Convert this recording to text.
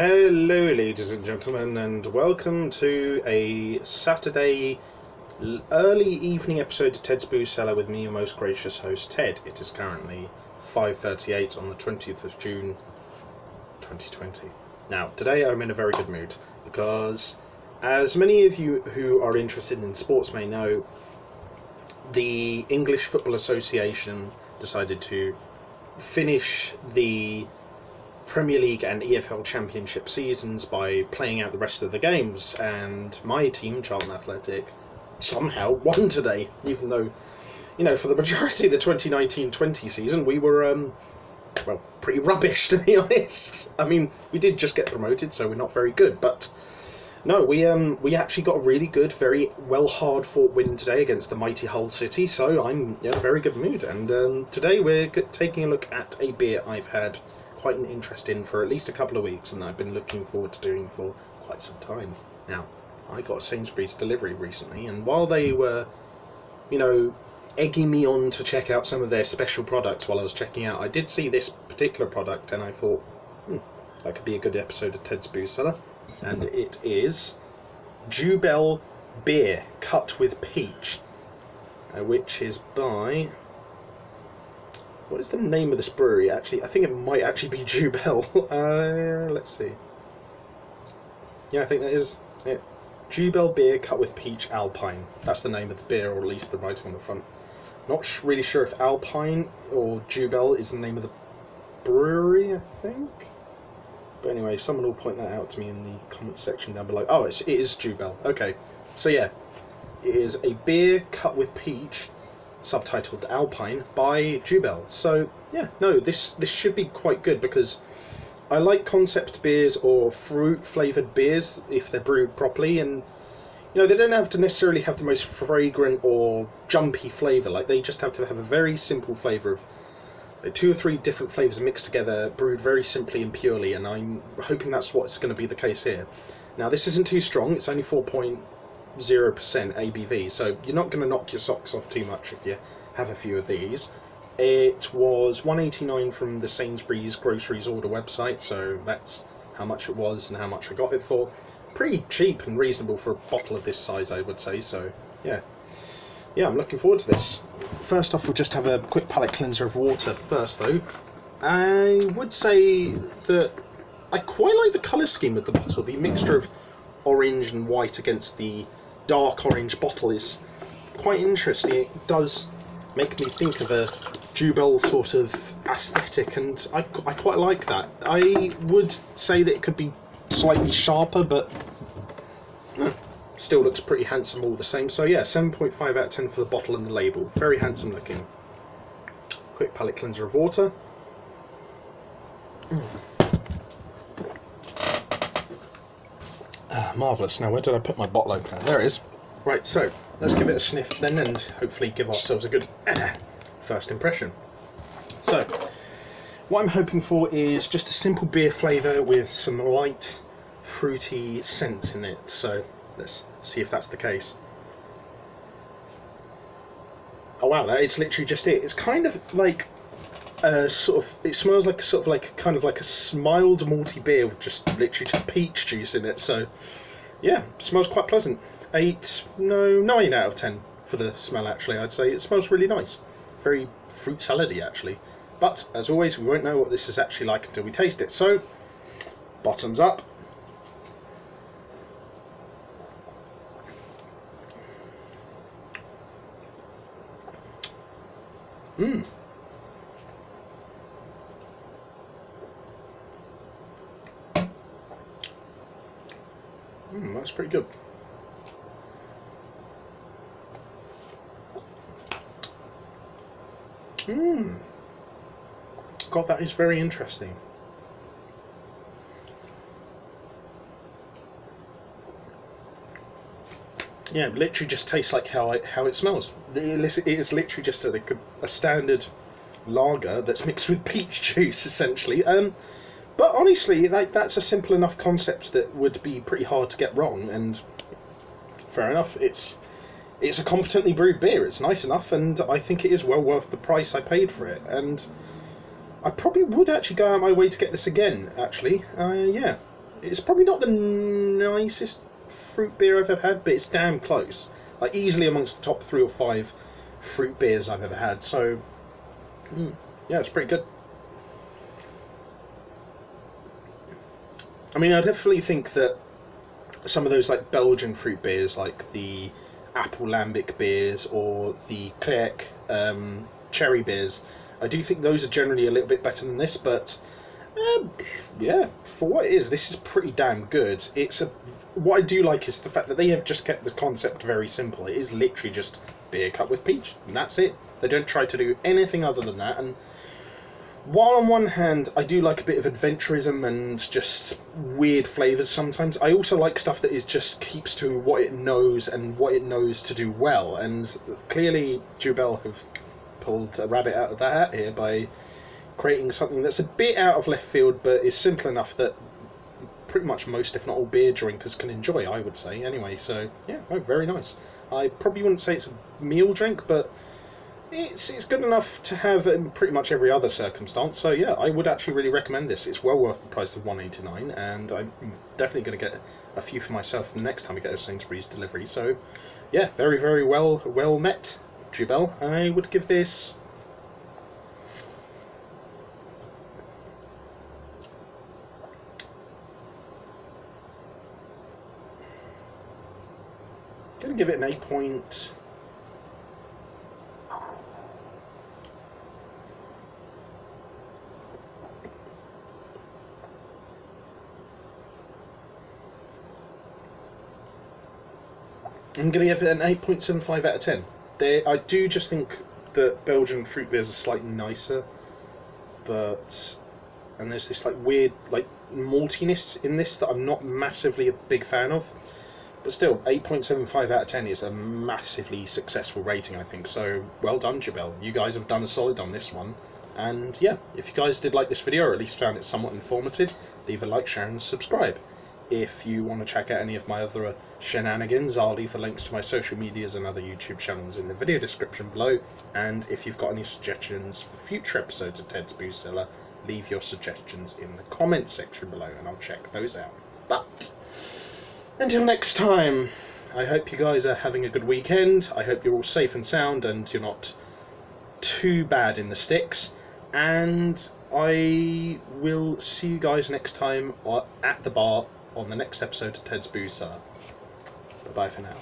Hello, ladies and gentlemen, and welcome to a Saturday early evening episode of Ted's Booze Cellar with me, your most gracious host, Ted. It is currently 5.38 on the 20th of June, 2020. Now, today I'm in a very good mood, because as many of you who are interested in sports may know, the English Football Association decided to finish the Premier League and EFL Championship seasons by playing out the rest of the games, and my team, Charlton Athletic, somehow won today, even though, you know, for the majority of the 2019-20 season, we were, um, well, pretty rubbish, to be honest. I mean, we did just get promoted, so we're not very good, but no, we um we actually got a really good, very well hard fought win today against the mighty Hull City. So I'm in a very good mood, and um, today we're taking a look at a beer I've had quite an interest in for at least a couple of weeks, and I've been looking forward to doing for quite some time. Now, I got Sainsbury's delivery recently, and while they were, you know, egging me on to check out some of their special products while I was checking out, I did see this particular product, and I thought, hmm, that could be a good episode of Ted's Booze Cellar. And it is Jubel Beer Cut with Peach, uh, which is by. What is the name of this brewery? Actually, I think it might actually be Jubel. Uh, let's see. Yeah, I think that is it. Jubel Beer Cut with Peach Alpine. That's the name of the beer, or at least the writing on the front. Not really sure if Alpine or Jubel is the name of the brewery. I think. But anyway, someone will point that out to me in the comment section down below. Oh, it's, it is Jubel. Okay, so yeah, it is a beer cut with peach, subtitled Alpine by Jubel. So yeah, no, this this should be quite good because I like concept beers or fruit flavored beers if they're brewed properly, and you know they don't have to necessarily have the most fragrant or jumpy flavor. Like they just have to have a very simple flavor of two or three different flavors mixed together, brewed very simply and purely, and I'm hoping that's what's going to be the case here. Now, this isn't too strong, it's only 4.0 ABV, so you're not going to knock your socks off too much if you have a few of these. It was 189 from the Sainsbury's groceries order website, so that's how much it was and how much I got it for. Pretty cheap and reasonable for a bottle of this size, I would say, so yeah. Yeah, I'm looking forward to this. First off, we'll just have a quick palate cleanser of water first, though. I would say that I quite like the colour scheme of the bottle. The mixture of orange and white against the dark orange bottle is quite interesting. It does make me think of a Jubel sort of aesthetic, and I, I quite like that. I would say that it could be slightly sharper, but still looks pretty handsome all the same. So yeah, 7.5 out of 10 for the bottle and the label. Very handsome looking. Quick palate cleanser of water. Ah, marvellous. Now, where did I put my bottle opener? There it is. Right, so let's give it a sniff then and hopefully give ourselves a good first impression. So, what I'm hoping for is just a simple beer flavour with some light, fruity scents in it. So, let's see if that's the case. Oh wow, that it's literally just it. It's kind of like sort of. It smells like a sort of like kind of like a mild malty beer with just literally just peach juice in it. So, yeah, smells quite pleasant. Eight, no, nine out of ten for the smell. Actually, I'd say it smells really nice. Very fruit salady actually. But as always, we won't know what this is actually like until we taste it. So, bottoms up. Mmm. Mm, that's pretty good. Mmm. God, that is very interesting. Yeah, it literally just tastes like how it, how it smells. It is it is literally just a, a standard lager that's mixed with peach juice, essentially. Um, but honestly, that, that's a simple enough concept that would be pretty hard to get wrong. And fair enough, it's it's a competently brewed beer. It's nice enough, and I think it is well worth the price I paid for it. And I probably would actually go out my way to get this again. Actually, uh, yeah, It's probably not the nicest fruit beer I've ever had, but it's damn close. Like easily amongst the top three or five fruit beers I've ever had. So, mm, yeah, it's pretty good. I mean, I definitely think that some of those like Belgian fruit beers, like the apple lambic beers or the Kriek um, cherry beers, I do think those are generally a little bit better than this. But um, yeah, for what it is, this is pretty damn good. It's a what I do like is the fact that they have just kept the concept very simple. It is literally just beer cut with peach, and that's it. They don't try to do anything other than that, and while on one hand I do like a bit of adventurism and just weird flavours sometimes, I also like stuff that is just keeps to what it knows and what it knows to do well. And clearly, Jubel have pulled a rabbit out of the hat here by creating something that's a bit out of left field, but is simple enough that pretty much most, if not all, beer drinkers can enjoy. I would say anyway. So yeah, very nice. I probably wouldn't say it's a meal drink, but it's it's good enough to have in pretty much every other circumstance. So yeah, I would actually really recommend this. It's well worth the price of one eighty nine, and I'm definitely going to get a few for myself the next time I get a Sainsbury's delivery. So yeah, very very well well met, Jubel. I would give this. Gonna give it an eight point. I'm going to give it an 8.75 out of 10. They, I do just think that Belgian fruit beers are slightly nicer, but and there's this like weird like maltiness in this that I'm not massively a big fan of. But still, 8.75 out of 10 is a massively successful rating, I think. So well done, Jubel. You guys have done a solid on this one. And yeah, if you guys did like this video, or at least found it somewhat informative, leave a like, share, and subscribe. If you want to check out any of my other shenanigans, I'll leave the links to my social medias and other YouTube channels in the video description below. And if you've got any suggestions for future episodes of Ted's Booze Cellar, leave your suggestions in the comments section below and I'll check those out. But until next time, I hope you guys are having a good weekend. I hope you're all safe and sound and you're not too bad in the sticks. And I will see you guys next time at the bar on the next episode of Ted's Booze Cellar. Bye bye for now.